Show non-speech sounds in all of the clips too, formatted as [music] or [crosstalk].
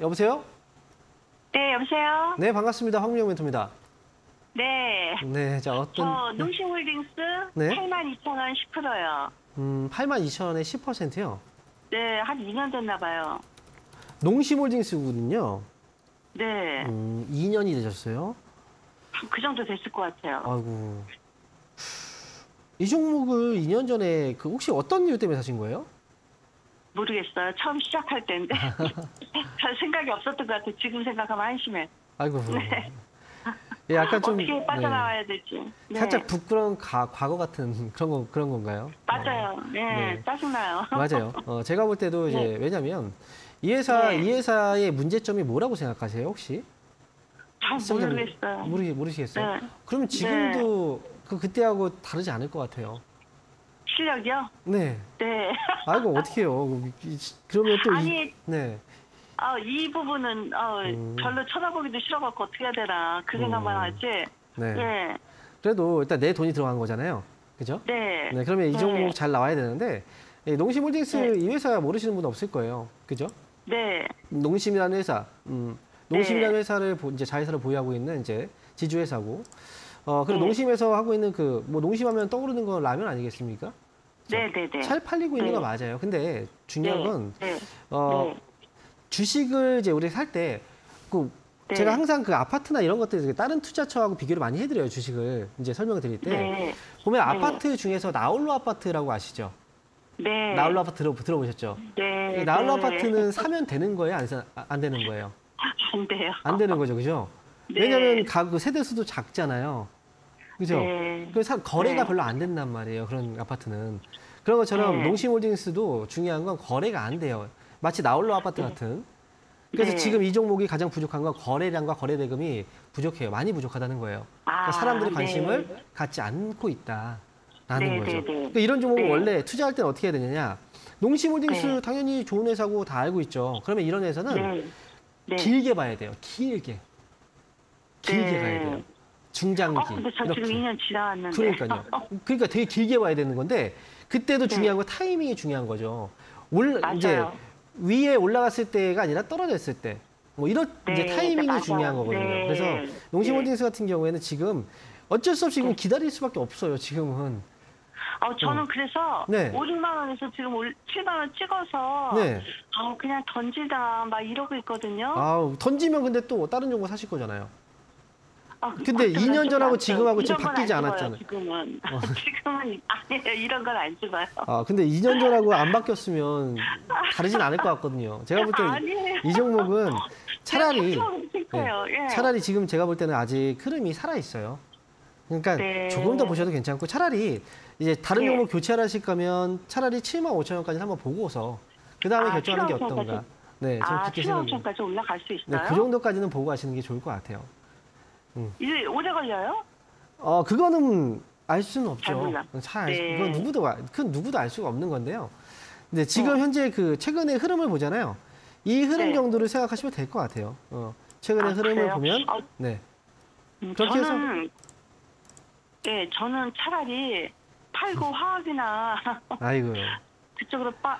여보세요? 네, 여보세요? 네, 반갑습니다. 황민영 멘토입니다. 네. 네, 자, 저 어떤. 네. 농심홀딩스 네. 82,000원 10%요. 음, 8만 2천 원에 10%요. 네, 한 2년 됐나 봐요. 농심홀딩스군요. 네. 음, 2년이 되셨어요. 그 정도 됐을 것 같아요. 아이고. 이 종목을 2년 전에 그 혹시 어떤 이유 때문에 사신 거예요? 모르겠어요. 처음 시작할 때인데. [laughs] 별 생각이 없었던 것 같아요. 지금 생각하면 한심해. 아이고. 예, 약간 좀 어떻게 빠져나와야 될지. 네, 네. 살짝 부끄러운 가, 과거 같은 그런 거 그런 건가요? 맞아요. 네, 네. 짜증나요. 어, 맞아요. 어, 제가 볼 때도 이제 네. 왜냐면 이 회사 네. 이 회사의 문제점이 뭐라고 생각하세요, 혹시? 잘 모르겠어요. 모르 모르시겠어요? 네. 그러면 지금도 그 그때하고 다르지 않을 것 같아요. 실력이요? 네. 네. 아이고 [laughs] 어떡해요. 이- 그러면 또 이, 아니, 네. 어, 이 부분은 어, 음. 별로 쳐다보기도 싫어갖고 어떻게 해야 되나 그 생각만 음. 하지. 네. 네. 그래도 일단 내 돈이 들어간 거잖아요. 그죠? 네. 네. 그러면 이 네. 종목 잘 나와야 되는데 이 농심홀딩스 네. 이 회사 모르시는 분 없을 거예요. 그죠? 네. 농심이라는 회사, 음, 농심이라는 회사를 보- 이제 자회사를 보유하고 있는 이제 지주 회사고, 어 그리고 네. 농심에서 하고 있는 그 뭐 농심하면 떠오르는 건 라면 아니겠습니까? 네, 네, 네. 잘 팔리고 있는 네. 거 맞아요. 근데 중요한 네. 건 네. 어, 네. 주식을 이제 우리 살 때그 네. 제가 항상 그 아파트나 이런 것들 다른 투자처하고 비교를 많이 해드려요 주식을 이제 설명을 드릴 때 네. 보면 네. 아파트 중에서 나홀로 아파트라고 아시죠? 네. 나홀로 아파트 들어, 들어보셨죠? 네. 이 나홀로 네. 아파트는 사면 되는 거예요? 안, 사, 안 되는 거예요? 안 돼요. 안 되는 거죠, 그죠? 네. 왜냐하면 가구 세대 수도 작잖아요, 그죠? 네. 그래서 사- 거래가 네. 별로 안 된단 말이에요, 그런 아파트는. 그런 것처럼 네. 농심홀딩스도 중요한 건 거래가 안 돼요. 마치 나홀로 아파트 같은. 그래서 네. 지금 이 종목이 가장 부족한 건 거래량과 거래 대금이 부족해요. 많이 부족하다는 거예요. 그러니까 아, 사람들이 네. 관심을 갖지 않고 있다라는 네, 거죠. 네, 네. 그러니까 이런 종목은 네. 원래 투자할 때는 어떻게 해야 되느냐? 농심홀딩스 네. 당연히 좋은 회사고 다 알고 있죠. 그러면 이런 회사는 네. 네. 길게 봐야 돼요. 길게. 길게 네. 가야 돼요. 중장기. 어, 근데 저 지금 이렇게. 2년 지나왔는데. 그러니까요. [laughs] 그러니까 되게 길게 봐야 되는 건데 그때도 네. 중요한 건 타이밍이 중요한 거죠. 올 맞아요. 이제 위에 올라갔을 때가 아니라 떨어졌을 때. 뭐 이런 네, 이제 타이밍이 맞아요. 중요한 거거든요. 네. 그래서 농심홀딩스 같은 경우에는 지금 어쩔 수 없이 지금 네. 기다릴 수밖에 없어요. 지금은. 어, 저는 그래서 네. 5, 6만 원에서 지금 올 7만 원 찍어서 네. 아, 그냥 던지다 막 이러고 있거든요. 아 던지면 근데 또 다른 종목 사실 거잖아요. 아, 근데 바뀌면 2년 좀 전하고. 지금하고 지금 바뀌지 않았잖아요. 어. 지금은 지금은 아니에요. 이런 건안 찍어요. [laughs] 아 근데 2년 전하고 안 바뀌었으면 [laughs] 다르진 않을 것 같거든요. 제가 볼 때는. 이 종목은 [laughs] 차라리. 네. 예. 차라리 지금 제가 볼 때는 아직 흐름이 살아 있어요. 그러니까 네. 조금 더 보셔도 괜찮고 차라리 이제 다른 네. 종목 교체하실 거면 차라리 7만 5천 원까지 한번 보고서 그 다음에 아, 결정하는 게 7만 5천 어떤가. 네, 저는 아, 그렇게 7만 생각해요. 5천까지 올라갈 수 네, 있어요? 그 정도까지는 보고 하시는 게 좋을 것 같아요. 이제 오래 걸려요? 어, 그거는 알 수는 잘 없죠. 몰라. 잘 알, 수- 네. 그건 누구도 알- 그건 누구도 알 수가 없는 건데요. 근데 지금 어. 현재 그 최근의 흐름을 보잖아요. 이 흐름 네. 정도를 생각하시면 될 것 같아요. 어, 최근의 아, 흐름을 그래요? 보면 어, 네. 음, 그렇게 해서- 저는 예, 저는 차라리 팔고 화학이나 [laughs] 아이고. 그쪽으로 빠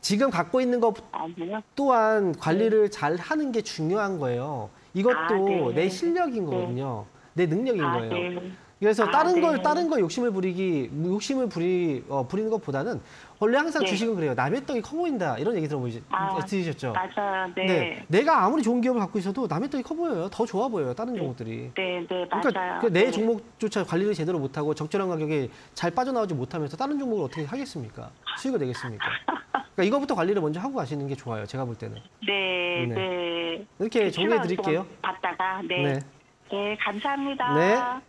지금 갖고 있는 것 아니요. 또한 관리를 잘 하는 게 중요한 거예요. 이것도 아, 네. 내 실력인 거거든요. 내 능력인 아, 거예요. 네. 그래서 아, 다른 걸 네. 다른 걸 욕심을 부리기 욕심을 부리 어, 부리는 것보다는 원래 항상 네. 주식은 그래요. 남의 떡이 커 보인다 이런 얘기 들어보시 아, 들으셨죠? 맞아요. 네. 네. 내가 아무리 좋은 기업을 갖고 있어도 남의 떡이 커 보여요. 더 좋아 보여요. 다른 종목들이. 네, 네, 맞아요. 그러니까 그내 네. 종목조차 관리를 제대로 못하고 적절한 가격에 잘 빠져나오지 못하면서 다른 종목을 어떻게 하겠습니까? 수익을 내겠습니까? [laughs] 그러니까 이거부터 관리를 먼저 하고 가시는 게 좋아요. 제가 볼 때는. 네, 네. 네. 이렇게 그 정리해 7만 원 드릴게요. 봤다가 네. 네. 네, 감사합니다. 네.